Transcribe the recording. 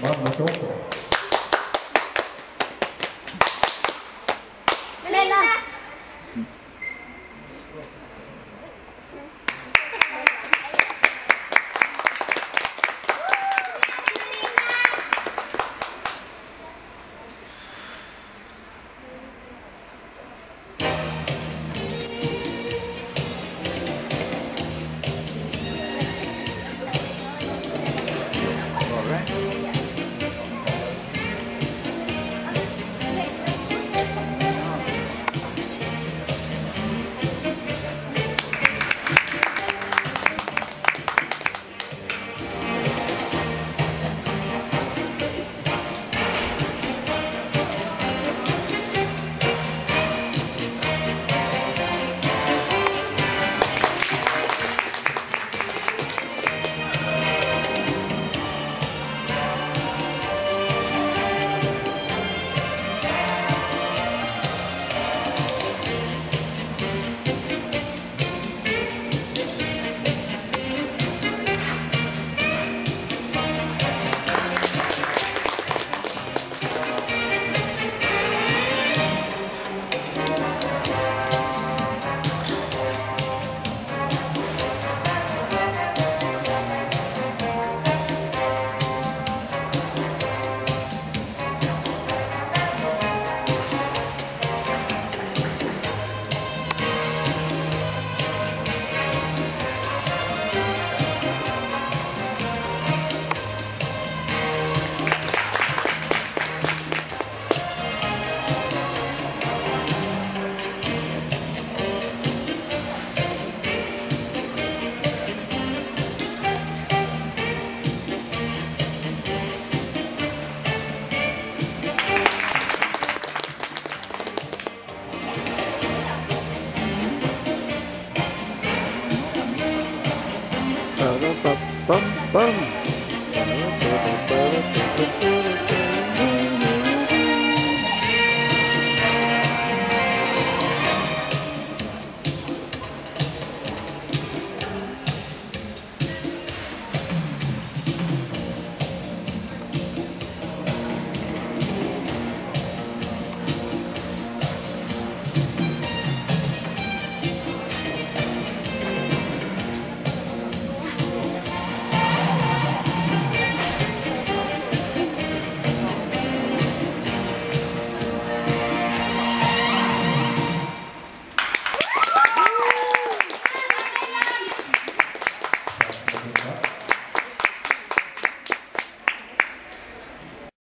mamma tocco. Leila. Бам!